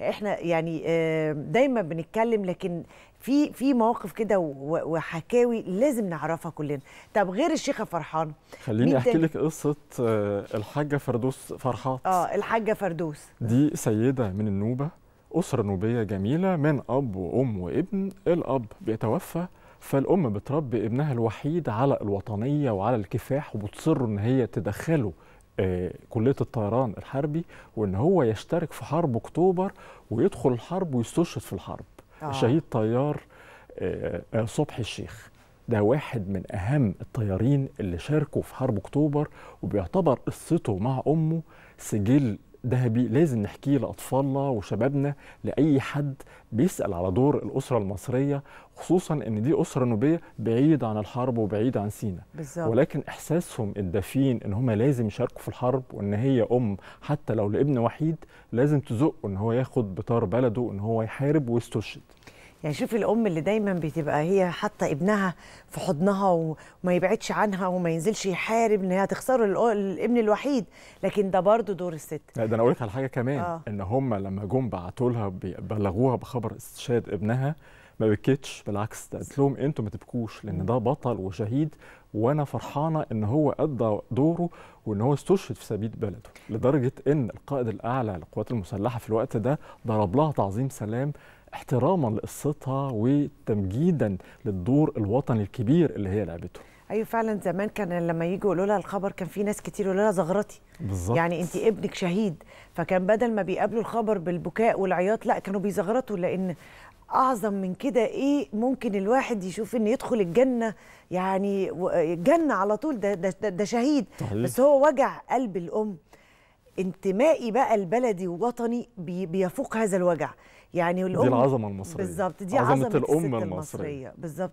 إحنا يعني دايما بنتكلم لكن في في مواقف كده وحكاوي لازم نعرفها كلنا. طب غير الشيخة فرحان خليني أحكي؟ لك قصة آه، الحاجة فردوس فرحات. آه الحاجة فردوس. دي سيدة من النوبة أسرة نوبية جميلة من أب وأم وابن الأب بيتوفى فالأم بتربي ابنها الوحيد على الوطنية وعلى الكفاح وبتصر إن هي تدخله كلية الطيران الحربي وإن هو يشترك في حرب أكتوبر ويدخل الحرب ويستشهد في الحرب آه. شهيد طيار آه، آه، صبحي الشيخ ده واحد من أهم الطيارين اللي شاركوا في حرب أكتوبر وبيعتبر قصته مع أمه سجل ذهبي لازم نحكيه لأطفالنا وشبابنا لأي حد بيسأل على دور الأسرة المصرية خصوصا إن دي أسرة نوبية بعيدة عن الحرب وبعيدة عن سينا. بالظبط. ولكن إحساسهم الدفين إن هم لازم يشاركوا في الحرب وإن هي أم حتى لو لابن وحيد لازم تزقه إن هو ياخد بطار بلده ان هو يحارب ويستشهد. يعني شوفي الأم اللي دايما بتبقى هي حاطة ابنها في حضنها وما يبعدش عنها وما ينزلش يحارب إن هي هتخسر الأ- الابن الوحيد لكن ده برضه دور الست لا ده أنا أقول لك على حاجة كمان آه. إن هم لما جم بعتوا لها بلغوها بخبر استشهاد ابنها ما بكتش بالعكس ده قالت لهم أنتوا ما تبكوش لأن ده بطل وشهيد وأنا فرحانة إن هو أدى دوره وإن هو استشهد في سبيل بلده لدرجة إن القائد الأعلى للقوات المسلحة في الوقت ده ضرب لها تعظيم سلام احتراما لقصتها وتمجيدا للدور الوطني الكبير اللي هي لعبته. أيوه فعلا زمان كان لما يجوا يقولوا لها الخبر كان في ناس كتير يقولوا لها زغرتي. بالظبط. يعني انت ابنك شهيد فكان بدل ما بيقابلوا الخبر بالبكاء والعياط لا كانوا بيزغرطوا لأن أعظم من كده إيه ممكن الواحد يشوف ان يدخل الجنة؟ يعني الجنه على طول ده ده, ده, شهيد. صحيح. بس هو وجع قلب الأم. انتمائي بقى البلدي ووطني بي بيفوق هذا الوجع. يعني الأم دي العظمة المصرية. بالظبط دي عظمة الامه الست المصرية. المصرية. بالظبط.